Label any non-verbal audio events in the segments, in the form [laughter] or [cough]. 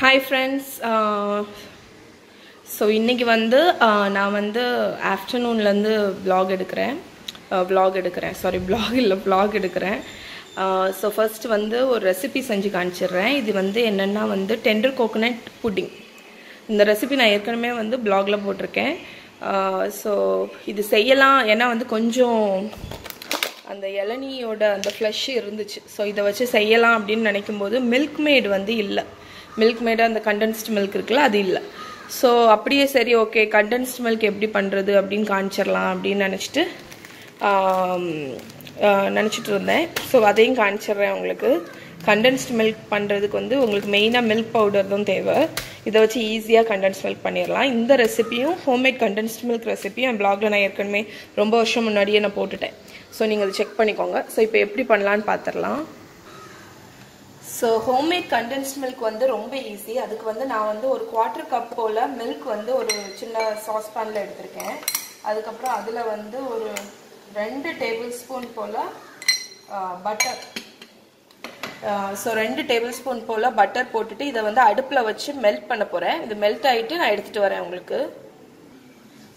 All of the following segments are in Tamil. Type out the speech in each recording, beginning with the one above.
ஹாய் ஃப்ரெண்ட்ஸ் ஸோ இன்றைக்கி வந்து uh, நான் வந்து ஆஃப்டர்நூன்லேருந்து ப்ளாக் எடுக்கிறேன். Uh, ப்ளாக் எடுக்கிறேன். சாரி ப்ளாக் இல்லை ப்ளாக் எடுக்கிறேன். Uh, ஸோ ஃபஸ்ட்டு வந்து ஒரு ரெசிபி செஞ்சு காமிச்சிடுறேன். இது வந்து என்னென்னா வந்து டெண்டர் கோகோனட் புட்டிங் இந்த ரெசிபி நான் ஏற்கனவே வந்து ப்ளாகில் போட்டிருக்கேன். ஸோ இது செய்யலாம். ஏன்னா வந்து கொஞ்சம் அந்த இளநியோட அந்த ஃப்ளஷ் இருந்துச்சு. ஸோ இதை வச்சு செய்யலாம் அப்படின்னு நினைக்கும் போது மில்க் மேட் வந்து இல்லை. மில்க் மேடாக அந்த கண்டென்ஸ்டு மில்க் இருக்குல்ல அது இல்லை. ஸோ அப்படியே சரி ஓகே கண்டென்ஸ்டு மில்க் எப்படி பண்ணுறது அப்படின்னு காமிச்சிடலாம் அப்படின்னு நினச்சிட்டு நினச்சிட்டு இருந்தேன். ஸோ அதையும் காமிச்சிடுறேன் உங்களுக்கு. கண்டென்ஸ்டு மில்க் பண்ணுறதுக்கு வந்து உங்களுக்கு மெயினாக மில்க் பவுடர் தான் தேவை. இதை வச்சு ஈஸியாக கண்டென்ஸ் மில்க் பண்ணிடலாம் இந்த ரெசிப்பியும் ஹோம்மேட் கண்டென்ஸ்டு மில்க் ரெசிப்பியும் என் பிளாகில் நான் ஏற்கனவே ரொம்ப வருஷம் முன்னாடியே நான் போட்டுட்டேன். ஸோ நீங்கள் அதை செக் பண்ணிக்கோங்க. ஸோ இப்போ எப்படி பண்ணலான்னு பார்த்துடலாம் ஸோ ஹோம்மேட் கண்டென்ஸ்ட் மில்க் வந்து ரொம்ப ஈஸி அதுக்கு வந்து நான் வந்து ஒரு குவார்ட்டர் கப் போல் மில்க் வந்து ஒரு சின்ன சாஸ்பேனில் எடுத்திருக்கேன். அதுக்கப்புறம் அதில் வந்து ஒரு ரெண்டு டேபிள் ஸ்பூன் போல் பட்டர் ஸோ ரெண்டு டேபிள் ஸ்பூன் போல் பட்டர் போட்டுட்டு இதை வந்து அடுப்பில் வச்சு மெல்ட் பண்ண போகிறேன் இது மெல்ட் ஆகிட்டு நான் எடுத்துகிட்டு வரேன் உங்களுக்கு.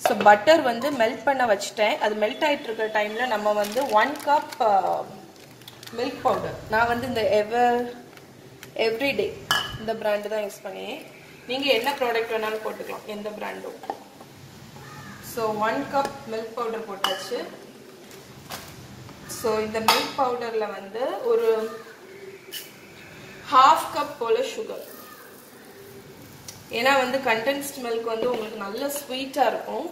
ஸோ பட்டர் வந்து மெல்ட் பண்ண வச்சுட்டேன். அது மெல்ட் ஆகிட்டு இருக்கிற டைமில் நம்ம வந்து ஒன் கப் மில்க் பவுடர் நான் வந்து இந்த எவர் எவ்ரிடே இந்த பிராண்டு தான் யூஸ் பண்ணி. நீங்கள் என்ன ப்ராடக்ட் வேணாலும் போட்டுக்கலாம். எந்த பிராண்டும் so one cup milk powder போட்டாச்சு. ஸோ இந்த மில்க் பவுடரில் வந்து ஒரு ஹாஃப் கப் போல் சுகர் ஏன்னா வந்து கண்டென்ஸ்ட் மில்க் வந்து உங்களுக்கு நல்ல ஸ்வீட்டாக இருக்கும்.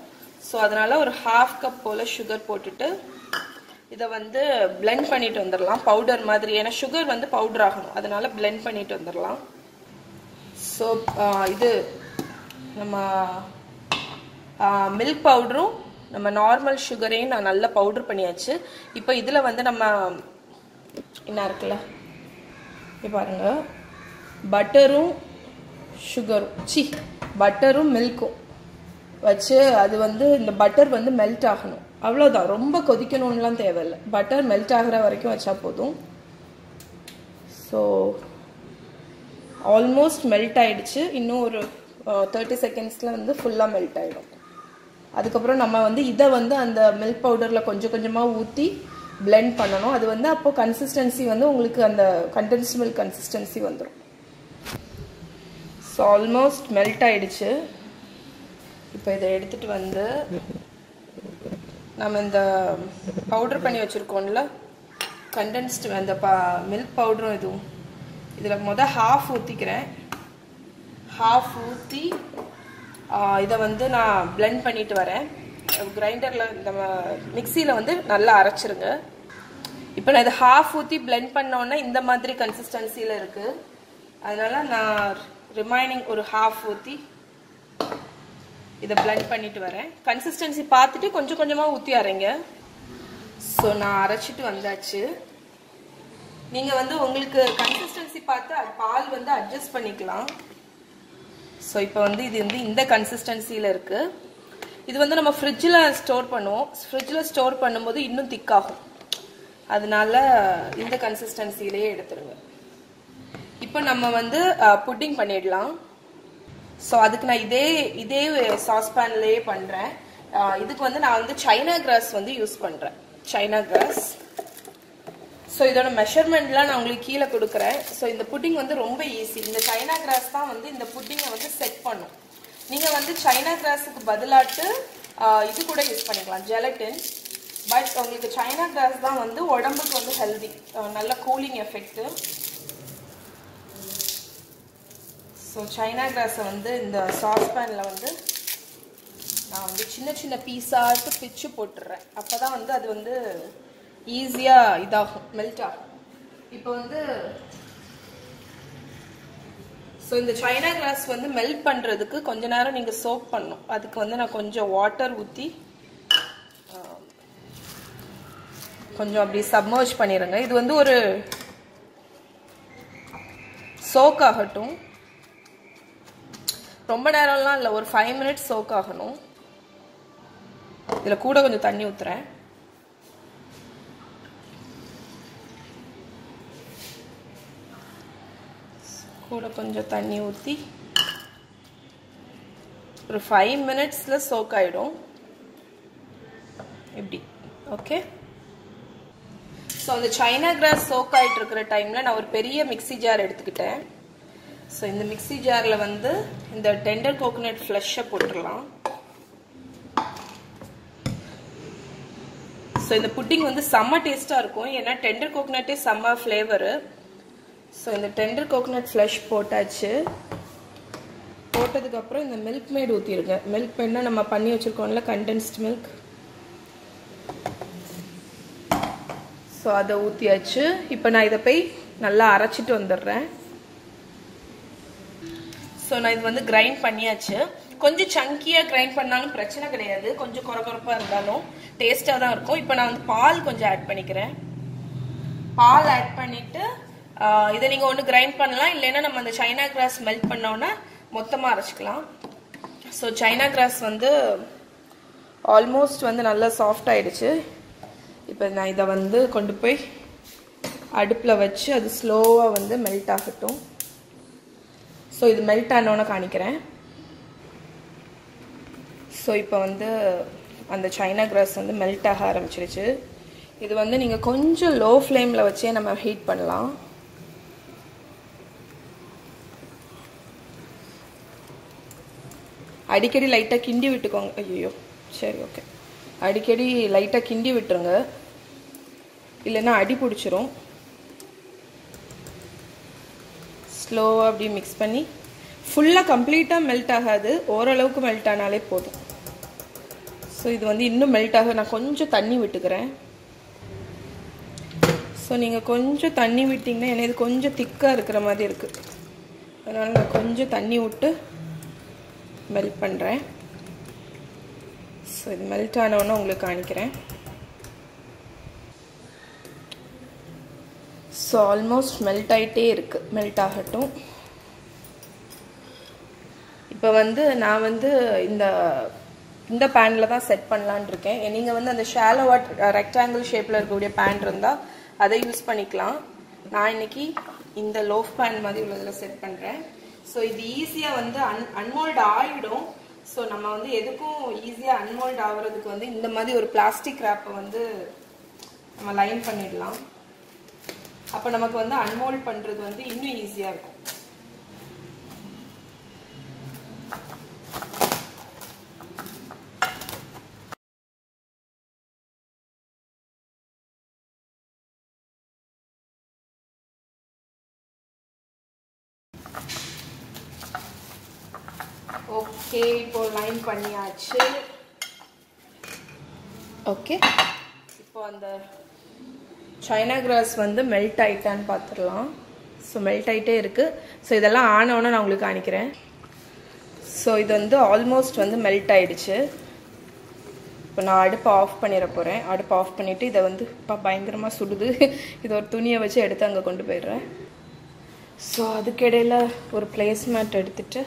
ஸோ அதனால் ஒரு ஹாஃப் கப் போல் சுகர் போட்டுட்டு இதை வந்து பிளெண்ட் பண்ணிட்டு வந்துடலாம் பவுடர் மாதிரி. ஏன்னா சுகர் வந்து பவுடர் ஆகணும். அதனால பிளெண்ட் பண்ணிட்டு வந்துடலாம் ஸோ இது நம்ம மில்க் பவுடரும் நம்ம நார்மல் சுகரையும் நான் நல்லா பவுடர் பண்ணியாச்சு. இப்போ இதில் வந்து நம்ம என்ன இருக்குல்ல? இப்போ பாருங்க. பட்டரும் சுகரும் சி பட்டரும் மில்க்கும் வச்சு அது வந்து இந்த பட்டர் வந்து மெல்ட் ஆகணும். அவ்வளோதான் ரொம்ப கொதிக்கணும்லாம் தேவையில்லை. பட்டர் மெல்ட் ஆகிற வரைக்கும் வச்சா போதும். ஸோ ஆல்மோஸ்ட் மெல்ட் ஆகிடுச்சு இன்னும் ஒரு தேர்ட்டி செகண்ட்ஸில் வந்து ஃபுல்லாக மெல்ட் ஆகிடும் அதுக்கப்புறம் நம்ம வந்து இதை வந்து அந்த மில்க் பவுடரில் கொஞ்சம் கொஞ்சமாக ஊற்றி பிளெண்ட் பண்ணணும். அது வந்து அப்போ கன்சிஸ்டன்சி வந்து உங்களுக்கு அந்த கண்டென்ஸ் மில்க் கன்சிஸ்டன்சி வந்துடும் ஸோ ஆல்மோஸ்ட் மெல்ட் ஆகிடுச்சு இப்போ இதை எடுத்துகிட்டு வந்து நம்ம இந்த பவுடர் பண்ணி வச்சுருக்கோம்ல கண்டென்ஸ்டு அந்த ப மில்க் பவுடரும் இதுவும் இதில் மொதல் ஹாஃப் ஊற்றிக்கிறேன் ஹாஃப் ஊற்றி இதை வந்து நான் பிளெண்ட் பண்ணிட்டு வரேன். கிரைண்டரில் நம்ம மிக்சியில் வந்து நல்லா அரைச்சிருங்க. இப்போ நான் இதை ஹாஃப் ஊற்றி பிளெண்ட் பண்ணோன்னா இந்த மாதிரி கன்சிஸ்டன்சியில் இருக்குது அதனால் நான் ரிமைனிங் ஒரு ஹாஃப் ஊற்றி இதை பிளண்ட் பண்ணிட்டு வரேன். கன்சிஸ்டன்சி பார்த்துட்டு கொஞ்சம் கொஞ்சமாக ஊற்றி அரைங்க. ஸோ நான் அரைச்சிட்டு வந்தாச்சு. நீங்கள் வந்து உங்களுக்கு கன்சிஸ்டன்சி பார்த்து அது பால் வந்து அட்ஜஸ்ட் பண்ணிக்கலாம். ஸோ இப்போ வந்து இது வந்து இந்த கன்சிஸ்டன்சியில் இருக்குது இது வந்து நம்ம ஃப்ரிட்ஜில் ஸ்டோர் பண்ணுவோம். ஃப்ரிட்ஜில் ஸ்டோர் பண்ணும்போது இன்னும் திக்காகும் அதனால இந்த கன்சிஸ்டன்சிலேயே எடுத்துருங்க. இப்போ நம்ம வந்து புட்டிங் பண்ணிடலாம். ஸோ அதுக்கு நான் இதே இதே சாஸ்பேன்லேயே பண்ணுறேன் இதுக்கு வந்து நான் வந்து சைனா கிராஸ் வந்து யூஸ் பண்ணுறேன் சைனா கிராஸ் ஸோ இதோட மெஷர்மெண்ட்லாம் நான் உங்களுக்கு கீழே கொடுக்குறேன். ஸோ இந்த புட்டிங் வந்து ரொம்ப ஈஸி இந்த சைனா கிராஸ் தான் வந்து இந்த புட்டிங்கை வந்து செட் பண்ணும். நீங்கள் வந்து சைனா கிராஸுக்கு பதிலாட்டு இது கூட யூஸ் பண்ணிக்கலாம். ஜெலட்டின் பட் உங்களுக்கு சைனா கிராஸ் தான் வந்து உடம்புக்கு வந்து ஹெல்தி நல்ல கூலிங் எஃபெக்ட்டு ஸோ சைனா கிராஸை வந்து இந்த சாஸ்பேனில் வந்து நான் வந்து சின்ன சின்ன பீஸாட்டு பிச்சு போட்டுடுறேன் அப்போ தான் வந்து அது வந்து ஈஸியாக இதாகும் மெல்ட் ஆகும். இப்போ வந்து ஸோ இந்த சைனா கிளாஸ் வந்து மெல்ட் பண்ணுறதுக்கு கொஞ்ச நேரம் நீங்கள் சோப் பண்ணணும். அதுக்கு வந்து நான் கொஞ்சம் வாட்டர் ஊற்றி கொஞ்சம் அப்படி சப்மர்ஜ் பண்ணிடுங்க. இது வந்து ஒரு சோக் ஆகட்டும். ரொம்ப நேரம்லாம் இல்லை ஒரு ஃபைவ் மினிட்ஸ் சோக் ஆகணும். இதில் கூட கொஞ்சம் தண்ணி ஊற்றுறேன் கூட கொஞ்சம் தண்ணி ஊற்றி ஒரு ஃபைவ் மினிட்ஸில் சோக் ஆகிடும் இப்படி ஓகே ஸோ அந்த சைனா கிராஸ் சோக் ஆகிட்டு இருக்கிற டைமில் நான் ஒரு பெரிய மிக்சி ஜார் எடுத்துக்கிட்டேன். ஸோ இந்த மிக்சி ஜாரில் வந்து இந்த டெண்டர் கோகோனட் ஃப்ளஷை போட்டுடலாம். ஸோ இந்த புட்டிங் வந்து செம்ம டேஸ்ட்டாக இருக்கும். ஏன்னா டெண்டர் கோகோனட்டே செம்ம ஃப்ளேவரு ஸோ இந்த டெண்டர் கோகோனட் ஃப்ளஷ் போட்டாச்சு. போட்டதுக்கப்புறம் இந்த மில்க் மேட் ஊற்றிருக்கேன் மில்க் மேட்னா நம்ம பண்ணி வச்சுருக்கோம்ல கண்டென்ஸ்ட் மில்க் ஸோ அதை ஊற்றியாச்சு இப்போ நான் இதை போய் நல்லா அரைச்சிட்டு வந்துடுறேன். ஸோ நான் இது வந்து கிரைண்ட் பண்ணியாச்சு. கொஞ்சம் சங்கியாக கிரைண்ட் பண்ணாலும் பிரச்சனை கிடையாது. கொஞ்சம் குறகுறப்பாக இருந்தாலும் டேஸ்ட்டாக தான் இருக்கும். இப்போ நான் வந்து பால் கொஞ்சம் ஆட் பண்ணிக்கிறேன். பால் ஆட் பண்ணிவிட்டு இதை நீங்கள் ஒன்று கிரைண்ட் பண்ணலாம். இல்லைன்னா நம்ம அந்த சைனா கிராஸ் மெல்ட் பண்ணோன்னா மொத்தமாக அரைச்சிக்கலாம். ஸோ சைனா கிராஸ் வந்து ஆல்மோஸ்ட் வந்து நல்லா சாஃப்ட் ஆகிடுச்சு இப்போ நான் இதை வந்து கொண்டு போய் அடுப்பில் வச்சு அது ஸ்லோவாக வந்து மெல்ட் ஆகட்டும். ஸோ இது மெல்ட் ஆனோன்னு காணிக்கிறேன். ஸோ இப்போ வந்து அந்த சைனா கிராஸ் வந்து மெல்ட் ஆக ஆரம்பிச்சிருச்சு. இது வந்து நீங்கள் கொஞ்சம் லோ ஃப்ளேமில் வச்சே நம்ம ஹீட் பண்ணலாம். அடிக்கடி லைட்டாக கிண்டி விட்டுக்கோங்க. ஐயோ சரி ஓகே அடிக்கடி லைட்டாக கிண்டி விட்டுருங்க. இல்லைன்னா அடி பிடிச்சிரும். ஸ்லோவாக அப்படியே மிக்ஸ் பண்ணி ஃபுல்லாக கம்ப்ளீட்டாக மெல்ட் ஆகாது. ஓரளவுக்கு மெல்ட் ஆனாலே போதும். ஸோ இது வந்து இன்னும் மெல்ட் ஆக நான் கொஞ்சம் தண்ணி விட்டுக்கிறேன். ஸோ நீங்கள் கொஞ்சம் தண்ணி விட்டிங்கன்னா ஏன்னா இது கொஞ்சம் திக்காக இருக்கிற மாதிரி இருக்குது அதனால் நான் கொஞ்சம் தண்ணி விட்டு மெல்ட் பண்ணுறேன் ஸோ இது மெல்ட் ஆனவுடனே உங்களுக்கு காணிக்கிறேன் ஸோ ஆல்மோஸ்ட் மெல்ட் ஆகிட்டே இருக்குது மெல்ட் ஆகட்டும். இப்போ வந்து நான் வந்து இந்த இந்த பேனில் தான் செட் பண்ணலான் இருக்கேன். நீங்கள் வந்து அந்த ஷாலோவாட் ரெக்டாங்கிள் ஷேப்பில் இருக்கக்கூடிய பேன் இருந்தால் அதை யூஸ் பண்ணிக்கலாம். நான் இன்னைக்கு இந்த லோஃப் பேன் மாதிரி உள்ளதில் செட் பண்ணுறேன் ஸோ இது ஈஸியாக வந்து அன் அன்மோல்ட் ஆகிடும் ஸோ நம்ம வந்து எதுக்கும் ஈஸியாக அன்மோல்ட் ஆகிறதுக்கு வந்து இந்த மாதிரி ஒரு பிளாஸ்டிக் ரேப்பை வந்து நம்ம லைன் பண்ணிடலாம். அப்போ நமக்கு வந்து அன்மோல்ட் பண்ணுறது வந்து இன்னும் ஈஸியாக இருக்கும். ஓகே இப்போ லைன் பண்ணியாச்சு. ஓகே இப்போ அந்த சைனா கிராஸ் வந்து மெல்ட் ஆயிட்டான்னு பார்த்துடலாம். ஸோ மெல்ட் ஆகிட்டே இருக்குது ஸோ இதெல்லாம் ஆனவுடனே நான் உங்களுக்கு காணிக்கிறேன் ஸோ இது வந்து ஆல்மோஸ்ட் வந்து மெல்ட் ஆகிடுச்சு இப்போ நான் அடுப்பை ஆஃப் பண்ணிட போகிறேன் அடுப்பை ஆஃப் பண்ணிவிட்டு இதை வந்து இப்போ பயங்கரமாக சுடுது. [laughs] இதை ஒரு துணியை வச்சு எடுத்து அங்கே கொண்டு போயிடுறேன். ஸோ அதுக்கிடையில் ஒரு பிளேஸ்மேட் எடுத்துட்டு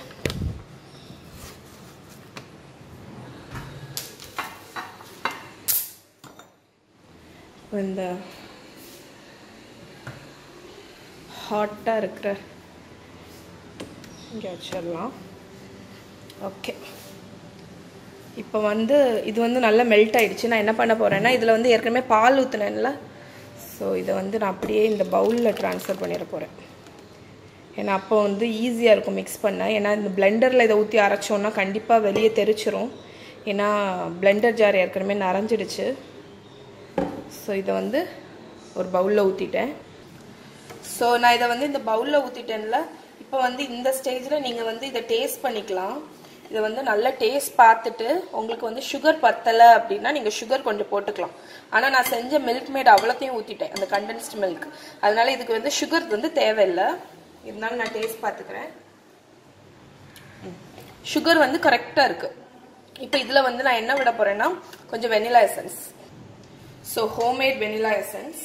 இந்த ஹாட்டாக இருக்கிற. இங்கே வச்சிடலாம். ஓகே இப்போ வந்து இது வந்து நல்லா மெல்ட் ஆகிடுச்சு நான் என்ன பண்ண போகிறேன்னா இதில் வந்து ஏற்கனவே பால் ஊற்றுனேன்ல ஸோ இதை வந்து நான் அப்படியே இந்த பவுலில் ட்ரான்ஸ்ஃபர் பண்ணிட போகிறேன் ஏன்னா அப்போ வந்து ஈஸியாக இருக்கும் மிக்ஸ் பண்ண. ஏன்னா இந்த பிளெண்டரில் இதை ஊற்றி அரைச்சோன்னா கண்டிப்பாக வெளியே தெரிச்சிரும். ஏன்னா பிளெண்டர் ஜார் ஏற்கனவே நிறைஞ்சிடுச்சு ஸோ இதை வந்து ஒரு பவுலில் ஊற்றிட்டேன் ஸோ நான் இதை வந்து இந்த பவுலில் ஊற்றிட்டேன்ல இப்போ வந்து இந்த ஸ்டேஜில் நீங்கள் வந்து இதை டேஸ்ட் பண்ணிக்கலாம். இதை வந்து நல்லா டேஸ்ட் பார்த்துட்டு உங்களுக்கு வந்து சுகர் பத்தலை அப்படின்னா நீங்கள் சுகர் கொஞ்சம் போட்டுக்கலாம். ஆனால் நான் செஞ்ச மில்க் மேட் அவ்வளோத்தையும் ஊற்றிட்டேன் அந்த கண்டென்ஸ்டு மில்க் அதனால இதுக்கு வந்து சுகர் வந்து தேவையில்லை. இருந்தாலும் நான் டேஸ்ட் பார்த்துக்கிறேன். சுகர் வந்து கரெக்டாக இருக்குது இப்போ இதில் வந்து நான் என்ன விட போகிறேன்னா கொஞ்சம் vanilla essence so homemade vanilla essence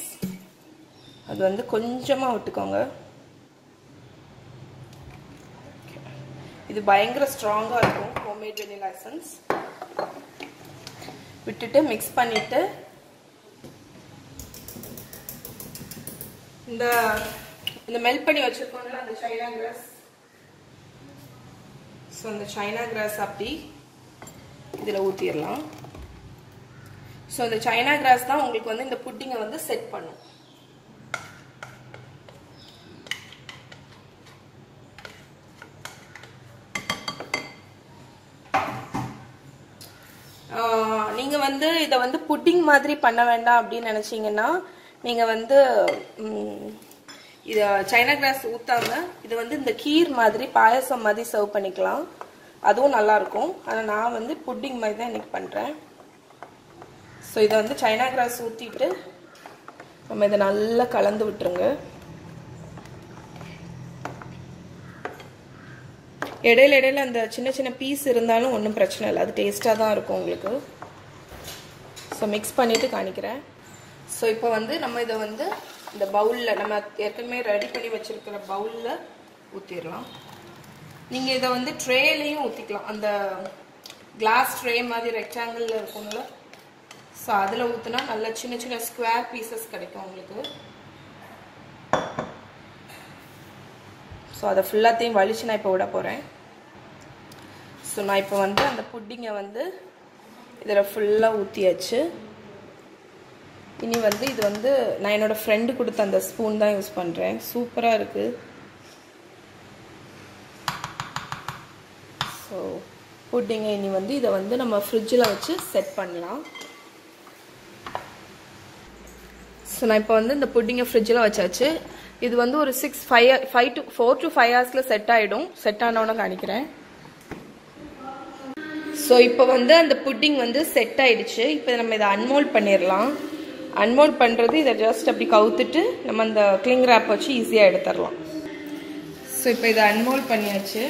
அது வந்து கொஞ்சமாக விட்டுக்கோங்க. இது பயங்கர ஸ்ட்ராங்காக இருக்கும் ஹோம்மேட் வெனிலா எசன்ஸ் விட்டுட்டு மிக்ஸ் பண்ணிவிட்டு இந்த இந்த மெல்ட் பண்ணி வச்சுருக்கோம்ல அந்த சைனா கிராஸ் ஸோ அந்த சைனா கிராஸ் அப்படி இதில் ஊற்றிடலாம் ஸோ இந்த சைனா கிராஸ் தான் உங்களுக்கு வந்து இந்த புட்டிங்கை வந்து செட் பண்ணும். நீங்கள் வந்து இதை வந்து புட்டிங் மாதிரி பண்ண வேண்டாம் அப்படின்னு நினச்சிங்கன்னா நீங்கள் வந்து இதை சைனா கிராஸ் ஊற்றாம இது வந்து இந்த கீர் மாதிரி பாயசம் மாதிரி சர்வ் பண்ணிக்கலாம். அதுவும் நல்லா இருக்கும். ஆனால் நான் வந்து புட்டிங் மாதிரி தான் இன்னைக்கு பண்ணுறேன் ஸோ இதை வந்து சைனா கிராஸ் ஊற்றிட்டு நம்ம இதை நல்லா கலந்து விட்டுருங்க. இடையில இடையில அந்த சின்ன சின்ன பீஸ் இருந்தாலும் ஒன்றும் பிரச்சனை இல்லை. அது டேஸ்ட்டாக தான் இருக்கும் உங்களுக்கு. ஸோ மிக்ஸ் பண்ணிவிட்டு காணிக்கிறேன். ஸோ இப்போ வந்து நம்ம இதை வந்து இந்த பவுலில் நம்ம ஏற்கனவே ரெடி பண்ணி வச்சுருக்கிற பவுலில் ஊற்றிடலாம் நீங்கள் இதை வந்து ட்ரேலையும் ஊற்றிக்கலாம் அந்த கிளாஸ் ட்ரே மாதிரி ரெக்டாங்கிளில் இருக்கும்ல. ஸோ அதில் ஊற்றினா நல்ல சின்ன சின்ன ஸ்கொயர் பீசஸ் கிடைக்கும் உங்களுக்கு. ஸோ அதை ஃபுல்லாத்தையும் வலிச்சு நான் இப்போ விட போகிறேன் ஸோ நான் இப்போ வந்து அந்த புட்டிங்கை வந்து இதில் ஃபுல்லாக ஊற்றியாச்சு இனி வந்து இது வந்து நான் என்னோடய ஃப்ரெண்டு கொடுத்த அந்த ஸ்பூன் தான் யூஸ் பண்ணுறேன் சூப்பராக இருக்குது ஸோ புட்டிங்கை இனி வந்து இதை வந்து நம்ம ஃப்ரிட்ஜில் வச்சு செட் பண்ணலாம். ஸோ நான் இப்போ வந்து இந்த புட்டிங்கை ஃப்ரிட்ஜில் வச்சாச்சு. இது வந்து ஒரு six five five to four to five ஹவர்ஸில் செட் ஆகிடும் செட் ஆனவொன்னே காணிக்கிறேன் ஸோ இப்போ வந்து அந்த புட்டிங் வந்து செட் ஆயிடுச்சு. இப்போ நம்ம இதை அன்மோல்ட் பண்ணிடலாம் அன்மோல்ட் பண்ணுறது இதை ஜஸ்ட் அப்படி கவுத்துட்டு நம்ம அந்த கிளிங் ரேப் வச்சு ஈஸியாக எடுத்துடலாம் ஸோ இப்போ இதை அன்மோல்ட் பண்ணியாச்சு.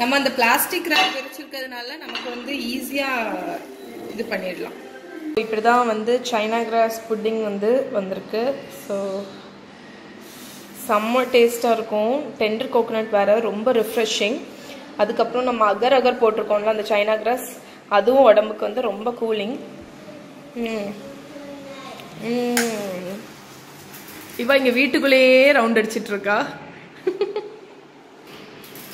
நம்ம அந்த பிளாஸ்டிக் ரேப் வச்சுருக்கிறதுனால நமக்கு வந்து ஈஸியாக இது பண்ணிடலாம் இப்படி தான் வந்து சைனா கிராஸ் புட்டிங் வந்து வந்திருக்கு. ஸோ செம்ம டேஸ்ட்டாக இருக்கும். டெண்டர் கோகோனட் வேறு ரொம்ப ரிஃப்ரெஷிங் அதுக்கப்புறம் நம்ம அகர் அகர் போட்டிருக்கோம்ல அந்த சைனா கிராஸ் அதுவும் உடம்புக்கு வந்து ரொம்ப கூலிங் இவ இங்கே வீட்டுக்குள்ளேயே ரவுண்ட் அடிச்சிட்டு இருக்கா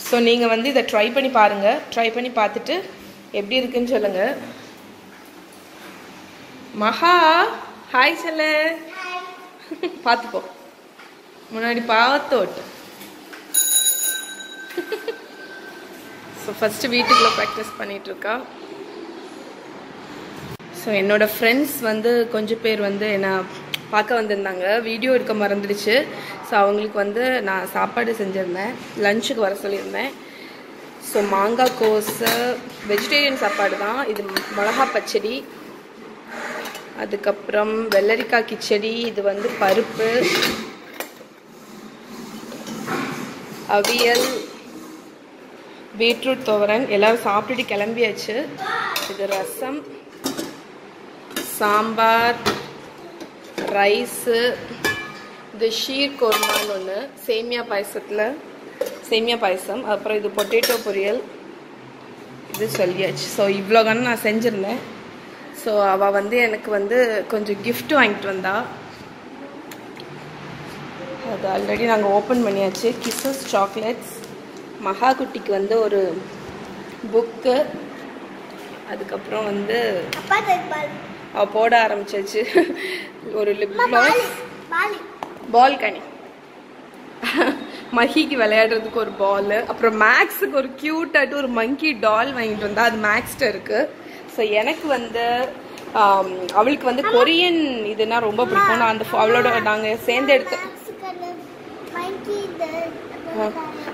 ஸோ [laughs] நீங்கள் வந்து இதை ட்ரை பண்ணி பாருங்கள் ட்ரை பண்ணி பார்த்துட்டு எப்படி இருக்குன்னு சொல்லுங்கள் மகா ஹாய் செல்ல. [laughs] பார்த்துப்போ முன்னாடி பார்த்தோட்டு [laughs] ஸோ ஃபஸ்ட்டு வீட்டுக்குள்ளே ப்ராக்டிஸ் பண்ணிகிட்ருக்கா ஸோ என்னோடய ஃப்ரெண்ட்ஸ் வந்து கொஞ்சம் பேர் வந்து என்ன பார்க்க வந்திருந்தாங்க. வீடியோ எடுக்க மறந்துடுச்சு. ஸோ அவங்களுக்கு வந்து நான் சாப்பாடு செஞ்சுருந்தேன். லஞ்சுக்கு வர சொல்லியிருந்தேன். ஸோ மாங்காய் கோஸு வெஜிடேரியன் சாப்பாடு தான். இது மிளகா பச்சடி. அதுக்கப்புறம் வெள்ளரிக்காய் கிச்சடி. இது வந்து பருப்பு. அவியல். பீட்ரூட் துவரன். எல்லாரும் சாப்பிட்டுட்டு கிளம்பியாச்சு. இது ரசம் சாம்பார் ரைஸு. இது ஷீர் கோர்மான்னு ஒன்று சேமியா பாயசத்தில் சேமியா பாயசம். அப்புறம் இது பொட்டேட்டோ பொரியல். இது சொல்லியாச்சு. ஸோ இவ்வளோ கணம் நான் செஞ்சுருந்தேன். ஸோ அவள் வந்து எனக்கு வந்து கொஞ்சம் கிஃப்ட்டு வாங்கிட்டு வந்தா. அது ஆல்ரெடி நாங்கள் ஓப்பன் பண்ணியாச்சு. கிஸ்ஸஸ் சாக்லேட்ஸ் மகா குட்டிக்கு வந்து ஒரு புக்கு அதுக்கப்புறம் வந்து போட ஆரம்பிச்சாச்சு. ஒரு லிப் க்ளாஸ் பால் கனி. மஹிக்கு விளையாடுறதுக்கு ஒரு பால் அப்புறம் மேக்ஸுக்கு ஒரு க்யூட்டாட்டு ஒரு மங்கி டால் வாங்கிட்டு வந்தா அது மேக்ஸ்ட இருக்கு. ஸோ எனக்கு வந்து அவளுக்கு வந்து கொரியன் இதுனா ரொம்ப பிடிக்கும். நான் அந்த அவளோட நாங்கள் சேர்ந்து எடுத்த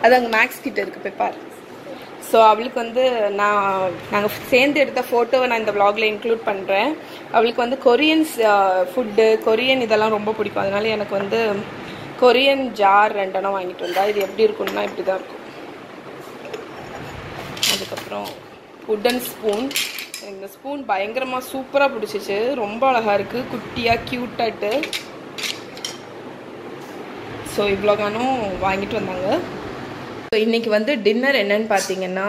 அது அங்கே மேக்ஸ் கிட்ட இருக்கு போய் பாரு. ஸோ அவளுக்கு வந்து நான் நாங்கள் சேர்ந்து எடுத்த ஃபோட்டோவை நான் இந்த vlogல இன்க்ளூட் பண்ணுறேன் அவளுக்கு வந்து கொரியன்ஸ் ஃபுட்டு கொரியன் இதெல்லாம் ரொம்ப பிடிக்கும். அதனால எனக்கு வந்து கொரியன் ஜார் ரெண்டெண்ணம் வாங்கிட்டு வந்தா. இது எப்படி இருக்கும்னா இப்படி தான் இருக்கும். அதுக்கப்புறம் உட்டன் ஸ்பூன் இந்த ஸ்பூன் பயங்கரமாக சூப்பராக பிடிச்சிச்சு. ரொம்ப அழகாக இருக்குது குட்டியாக க்யூட்டாட்டு ஸோ இவ்வளோ கானும் வாங்கிட்டு வந்தாங்க. ஸோ இன்னைக்கு வந்து டின்னர் என்னன்னு பார்த்தீங்கன்னா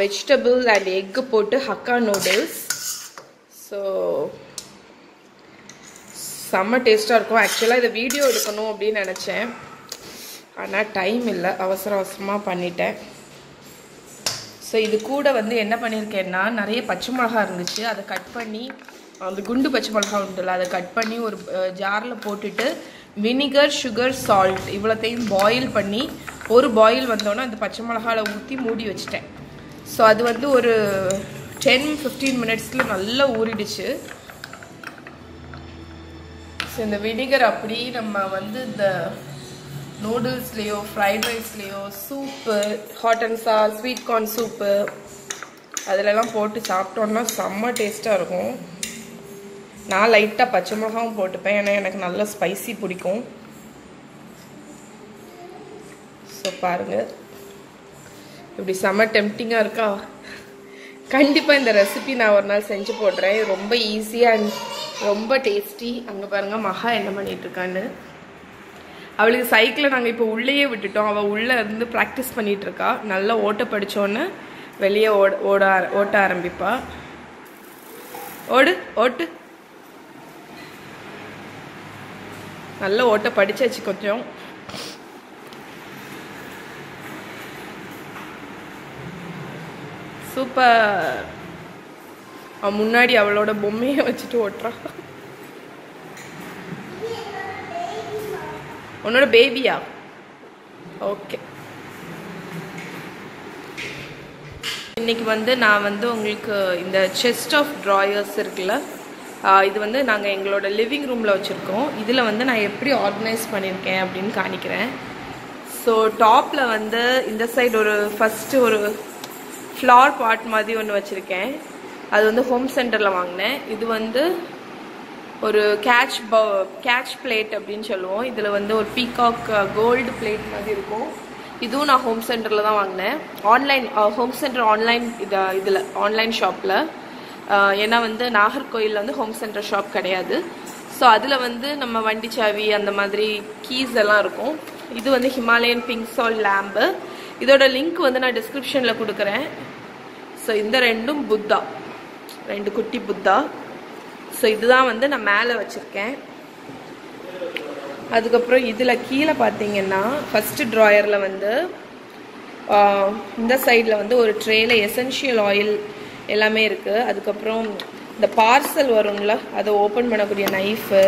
வெஜிடபிள் அண்ட் எக்கு போட்டு ஹக்கா நூடுல்ஸ் ஸோ செம்ம டேஸ்ட்டாக இருக்கும். ஆக்சுவலாக இதை வீடியோ எடுக்கணும் அப்படின்னு நினச்சேன். ஆனால் டைம் இல்லை. அவசர அவசரமாக பண்ணிட்டேன். ஸோ இது கூட வந்து என்ன பண்ணியிருக்கேன்னா நிறைய பச்சை மிளகா இருந்துச்சு. அதை கட் பண்ணி அந்த குண்டு பச்சை மிளகா உண்டுல அதை கட் பண்ணி ஒரு ஜாரில் போட்டுட்டு வினிகர் சுகர் சால்ட் இவ்வளோத்தையும் பாயில் பண்ணி ஒரு பாயில் வந்தோன்னே அந்த பச்சை மிளகாவில் ஊற்றி மூடி வச்சுட்டேன். ஸோ அது வந்து ஒரு டென் ஃபிஃப்டீன் மினிட்ஸில் நல்லா ஊறிடுச்சு. ஸோ இந்த வினிகர் அப்படி நம்ம வந்து இந்த நூடுல்ஸ்லேயோ fried ரைஸ்லேயோ soup hot and sour sweet corn soup அதிலெல்லாம் போட்டு சாப்பிட்டோன்னா செம்ம டேஸ்ட்டாக இருக்கும். நான் லைட்டாக பச்சை மிளகாவும் போட்டுப்பேன். ஏன்னா எனக்கு நல்ல ஸ்பைசி பிடிக்கும். ஸோ பாருங்கள் இப்படி செம்ம டெம்டிங்காக இருக்கா? கண்டிப்பாக இந்த ரெசிபி நான் ஒரு நாள் செஞ்சு போடுறேன். ரொம்ப ஈஸியாக அண்ட் ரொம்ப டேஸ்டி அங்கே பாருங்கள் மகா என்ன பண்ணிகிட்ருக்கான்னு அவளுக்கு சைக்கிளை நாங்கள் இப்போ உள்ளேயே விட்டுட்டோம். அவள் உள்ளே இருந்து ப்ராக்டிஸ் பண்ணிகிட்ருக்கா நல்லா ஓட்ட படித்தோன்னு வெளியே ஓட ஓட ஆர- ஓட்ட ஆரம்பிப்பா. ஓடு ஓட்டு. நல்ல ஓட்ட படிச்சாச்சு கொஞ்சம். சூப்பர். அவன் முன்னாடி அவளோட பொம்மையை வச்சுட்டு ஓட்டுறான் உன்னோட பேபியா ஓகே இன்னைக்கு வந்து நான் வந்து உங்களுக்கு இந்த செஸ்ட் ஆஃப் ட்ராயர்ஸ் இருக்குல்ல இது வந்து நாங்கள் எங்களோட லிவிங் ரூமில் வச்சுருக்கோம். இதில் வந்து நான் எப்படி ஆர்கனைஸ் பண்ணியிருக்கேன் அப்படின்னு காணிக்கிறேன். ஸோ டாப்பில் வந்து இந்த சைடு ஒரு ஃபஸ்ட்டு ஒரு ஃப்ளார் பாட் மாதிரி ஒன்று வச்சுருக்கேன். அது வந்து ஹோம் சென்டரில் வாங்கினேன். இது வந்து ஒரு கேட்ச் ப கேட்ச் பிளேட் அப்படின்னு சொல்லுவோம். இதில் வந்து ஒரு பீகாக் கோல்டு பிளேட் மாதிரி இருக்கும். இதுவும் நான் ஹோம் சென்டரில் தான் வாங்கினேன். ஆன்லைன் ஹோம் சென்டர் ஆன்லைன் இதை இதில் ஆன்லைன் ஷாப்பில் ஏன்னா வந்து நாகர்கோயிலில் வந்து ஹோம் சென்டர் ஷாப் கிடையாது. ஸோ அதில் வந்து நம்ம வண்டி சாவி அந்த மாதிரி கீஸ் எல்லாம் இருக்கும். இது வந்து ஹிமாலயன் பிங்க் சால் லேம்பு இதோட லிங்க் வந்து நான் டிஸ்கிரிப்ஷனில் கொடுக்குறேன். ஸோ இந்த ரெண்டும் புத்தா. ரெண்டு குட்டி புத்தா. ஸோ இதுதான் வந்து நான் மேலே வச்சுருக்கேன். அதுக்கப்புறம் இதில் கீழே பார்த்தீங்கன்னா ஃபஸ்ட்டு ட்ராயரில் வந்து இந்த சைடில் வந்து ஒரு ட்ரேல எசென்ஷியல் ஆயில் எல்லாமே இருக்குது அதுக்கப்புறம் இந்த பார்சல் வரும்ல அதை ஓப்பன் பண்ணக்கூடிய நைஃபு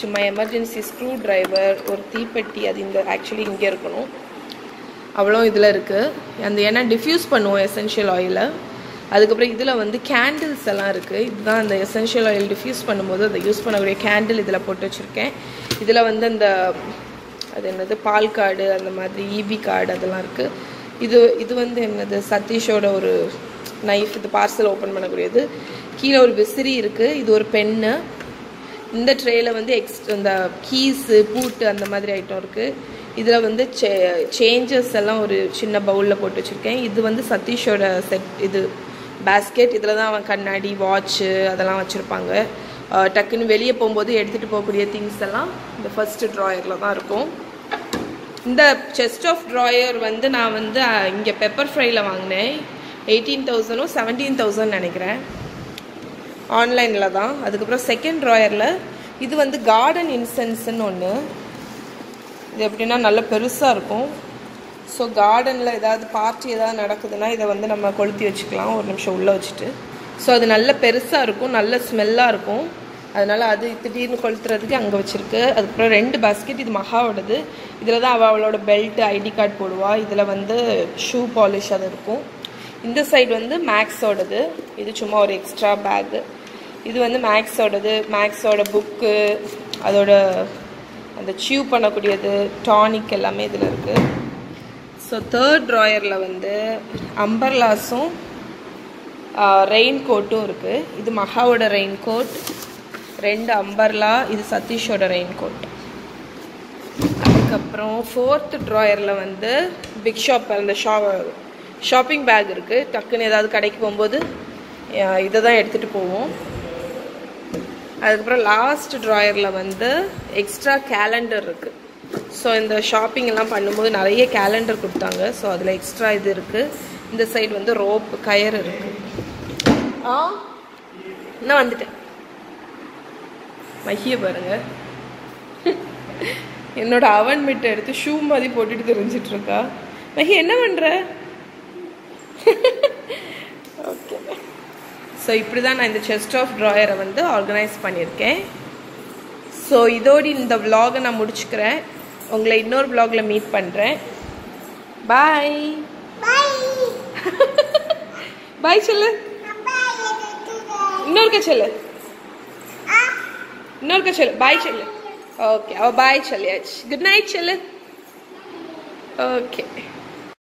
சும்மா எமர்ஜென்சி ஸ்க்ரூ டிரைவர் ஒரு தீப்பெட்டி அது இந்த ஆக்சுவலி இங்கே இருக்கணும். அவ்வளோ இதில் இருக்குது அந்த ஏன்னா டிஃப்யூஸ் பண்ணுவோம் எசென்ஷியல் ஆயிலை அதுக்கப்புறம் இதில் வந்து கேண்டில்ஸ் எல்லாம் இருக்குது இதுதான் அந்த எசென்ஷியல் ஆயில் டிஃப்யூஸ் பண்ணும்போது அதை யூஸ் பண்ணக்கூடிய கேண்டில் இதில் போட்டு வச்சுருக்கேன். இதில் வந்து அந்த அது என்னது பால் கார்டு அந்த மாதிரி இபி கார்டு அதெல்லாம் இருக்குது இது இது வந்து என்னது சதீஷோட ஒரு நைஃப் இது பார்சல் ஓப்பன் பண்ணக்கூடியது. கீழே ஒரு விசிறி இருக்குது இது ஒரு பென்னு. இந்த ட்ரேயில் வந்து எக்ஸ் இந்த கீஸு பூட்டு அந்த மாதிரி ஐட்டம் இருக்குது இதில் வந்து சே சேஞ்சஸ் எல்லாம் ஒரு சின்ன பவுலில் போட்டு வச்சுருக்கேன். இது வந்து சதீஷோட செட் இது பேஸ்கெட் இதில் தான் அவன் கண்ணாடி வாட்ச்சு அதெல்லாம் வச்சுருப்பாங்க. டக்குன்னு வெளியே போகும்போது எடுத்துகிட்டு போகக்கூடிய திங்ஸ் எல்லாம் இந்த ஃபஸ்ட்டு ட்ராயரில் தான் இருக்கும். இந்த செஸ்ட் ஆஃப் ட்ராயர் வந்து நான் வந்து இங்கே பெப்பர் ஃப்ரையில் வாங்கினேன். எயிட்டீன் தௌசண்டும் செவன்டீன் தௌசண்ட் நினைக்கிறேன். ஆன்லைனில் தான். அதுக்கப்புறம் செகண்ட் ட்ராயரில் இது வந்து கார்டன் இன்சென்ஸ்ன்னு ஒன்று இது எப்படின்னா நல்ல பெருசாக இருக்கும். ஸோ கார்டனில் ஏதாவது பார்ட்டி ஏதாவது நடக்குதுன்னா இதை வந்து நம்ம கொளுத்தி வச்சுக்கலாம். ஒரு நிமிஷம் உள்ளே வச்சுட்டு. ஸோ அது நல்ல பெருசாக இருக்கும். நல்ல ஸ்மெல்லாக இருக்கும். அதனால் அது திடீர்னு கொளுத்துறதுக்கு அங்கே வச்சுருக்கு. அதுக்கப்புறம் ரெண்டு பாஸ்கெட் இது மகாவோடது. இதில் தான் அவள் அவளோட பெல்ட் ஐடி கார்டு போடுவாள் இதில் வந்து ஷூ பாலிஷ் அது இருக்கும். இந்த சைடு வந்து மேக்ஸோடது இது சும்மா ஒரு எக்ஸ்ட்ரா பேக்கு இது வந்து மேக்ஸோடது மேக்ஸோட புக்கு அதோட அந்த சியூ பண்ணக்கூடியது டானிக் எல்லாமே இதில் இருக்குது ஸோ தேர்ட் ட்ராயரில் வந்து அம்பர்லாஸும் ரெயின் கோட்டும் இருக்குது இது மகாவோட ரெயின் கோட் ரெண்டு அம்பர்லா இது சதீஷோட ரெயின் கோட் அதுக்கப்புறம் ஃபோர்த் ட்ராயரில் வந்து பிக் ஷாப் அந்த ஷா ஷாப்பிங் பேக் இருக்குது டக்குன்னு ஏதாவது கடைக்கு போகும்போது இதை தான் எடுத்துகிட்டு போவோம். அதுக்கப்புறம் லாஸ்ட் ட்ராயரில் வந்து எக்ஸ்ட்ரா கேலண்டர் இருக்குது ஸோ இந்த ஷாப்பிங் எல்லாம் பண்ணும்போது நிறைய கேலண்டர் கொடுத்தாங்க. ஸோ அதில் எக்ஸ்ட்ரா இது இருக்குது இந்த சைடு வந்து ரோப் கயர் இருக்குது ஆ நான் வந்துட்டேன். மகிய பாருங்க. [laughs] என்னோட அவன் மிட்டை எடுத்து ஷூ மாதிரி போட்டுட்டு தெரிஞ்சிட்ருக்கா மகி என்ன பண்ணுற ஓகே ஸோ இப்படி தான் நான் இந்த செஸ்ட் ஆஃப் ட்ராயரை வந்து ஆர்கனைஸ் பண்ணியிருக்கேன். ஸோ இதோடு இந்த விலாகை நான் முடிச்சுக்கிறேன். உங்களை இன்னொரு விலாகில் மீட் பண்ணுறேன் பாய் பாய் [laughs] சொல்லு. இன்னொருக்க சொல்லு. இன்னொருக்க சொல்லு. பாய் சொல்லு. ஓகே அவள் oh, பாய் சொல்லியாச்சு குட் நைட் சொல்லு. ஓகே